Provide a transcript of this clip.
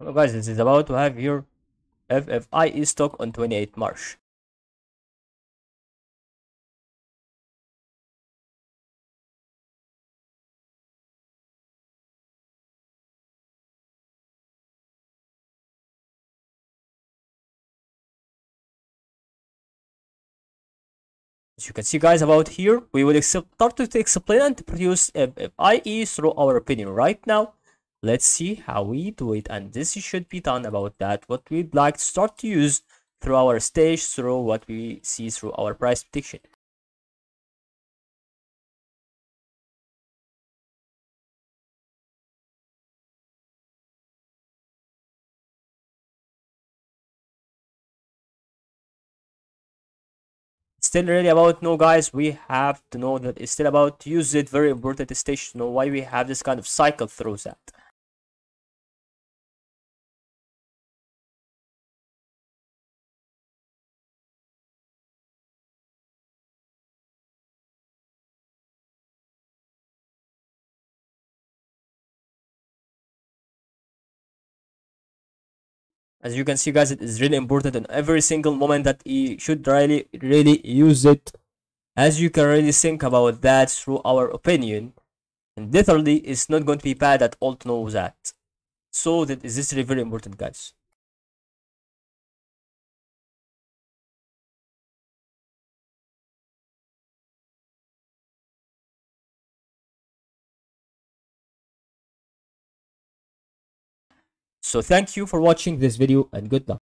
Hello guys, this is about to have your FFIE stock on 28 March. As you can see guys about here, we will start to explain and produce FFIE through our opinion right now. Let's see how we do it and this should be done about that. What we'd like to start to use through our stage through what we see through our price prediction. still really about no guys. We have to know that it's still about to use it. Very important stage to know why we have this kind of cycle through that as you can see guys it is really important in every single moment that you should really really use it. As you can really think about that through our opinion and literally it's not going to be bad at all to know that. So that is this really very important guys So thank you for watching this video and good luck.